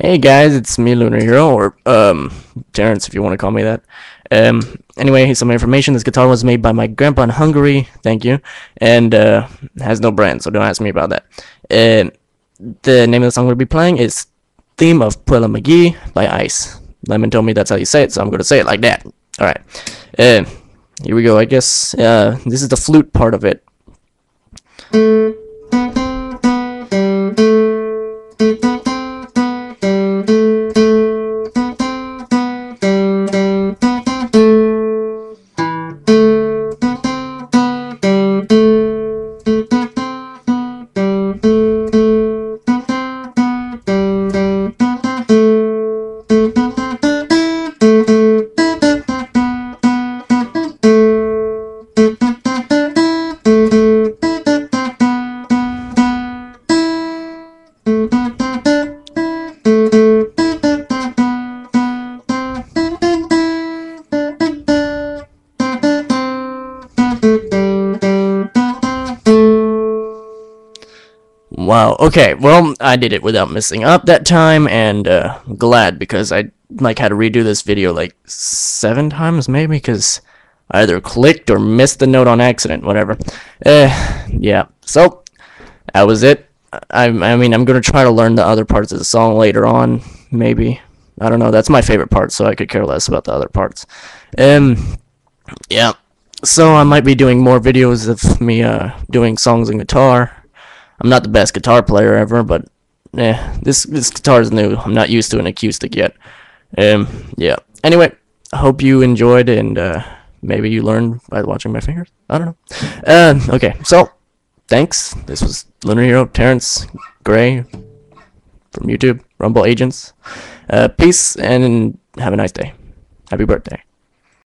Hey guys, it's me, Lunarhiro, or um, Terence, if you want to call me that. Um, anyway, here's some information. This guitar was made by my grandpa in Hungary. Thank you, and uh, has no brand, so don't ask me about that. Um, the name of the song we'll be playing is "Theme of Puella Magi" by Ice. Lemon told me that's how you say it, so I'm gonna say it like that. All right. Uh, here we go. I guess uh, this is the flute part of it. Wow. Okay. Well, I did it without messing up that time, and uh, glad because I like had to redo this video like seven times maybe because I either clicked or missed the note on accident. Whatever. Uh, yeah. So that was it. I, I mean, I'm gonna try to learn the other parts of the song later on. Maybe. I don't know. That's my favorite part, so I could care less about the other parts. Um. Yeah. So I might be doing more videos of me uh doing songs on guitar. I'm not the best guitar player ever, but eh, this this guitar is new. I'm not used to an acoustic yet. Um, yeah. Anyway, I hope you enjoyed and uh, maybe you learned by watching my fingers. I don't know. Uh, okay, so thanks. This was Lunar Hero Terence Gray from YouTube, RumbleAgents. Uh, peace and have a nice day. Happy birthday.